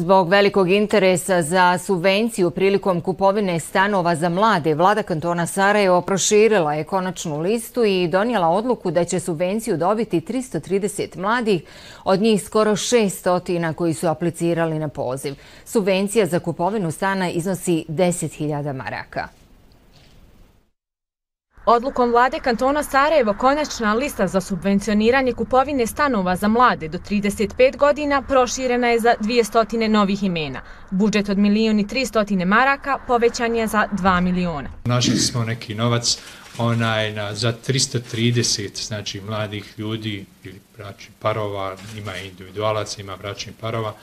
Zbog velikog interesa za subvenciju prilikom kupovine stanova za mlade, vlada kantona Sarajevo proširila je konačnu listu i donijela odluku da će subvenciju dobiti 330 mladih, od njih skoro 600 koji su aplicirali na poziv. Subvencija za kupovinu stana iznosi 10.000 maraka. Odlukom vlade kantona Sarajevo konačna lista za subvencioniranje kupovine stanova za mlade do 35 godina proširena je za 200 novih imena. Budžet od milijoni 300 maraka povećan je za 2 miliona. Našli smo neki novac onaj na, za 330 znači mladih ljudi ili bračnih parova, ima individualaca, ima bračnih parova,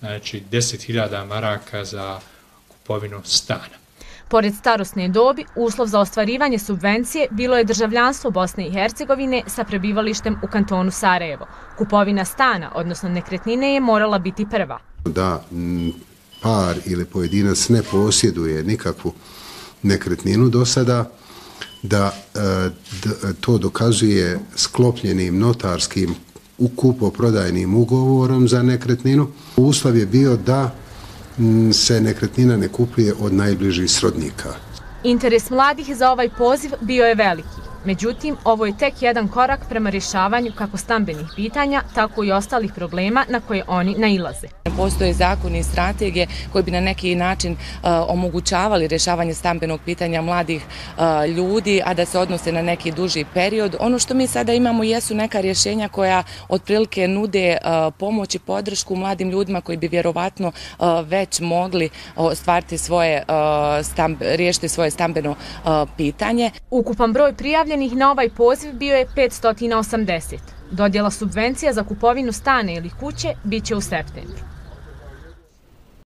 znači 10.000 maraka za kupovinu stana. Pored starostne dobi, uslov za ostvarivanje subvencije bilo je državljanstvo Bosne i Hercegovine sa prebivalištem u kantonu Sarajevo. Kupovina stana, odnosno nekretnine, je morala biti prva. Da par ili pojedinac ne posjeduje nikakvu nekretninu do sada, da e, to dokazuje sklopljenim notarskim ukupo-prodajnim ugovorom za nekretninu. Uslov je bio da Mm, se nekretnina ne kupuje od najbližih srodnika. Interes mladih za ovaj poziv bio je veliki. Međutim, ovo je tek jedan korak prema rješavanju kako stambenih pitanja, tako i ostalih problema na koje oni nailaze. Postoje zakoni i strategije koji bi na neki način e, omogućavali rješavanje stambenog pitanja mladih e, ljudi, a da se odnose na neki duži period. Ono što mi sada imamo jesu neka rješenja koja otprilike nude e, pomoć i podršku mladim ljudima koji bi vjerovatno već mogli stvariti svoje, riješiti svoje stambeno pitanje. Ukupan broj prijavljenih prijavljenih na ovaj poziv bio je 580. Dodjela subvencija za kupovinu stane ili kuće bit će u septembru.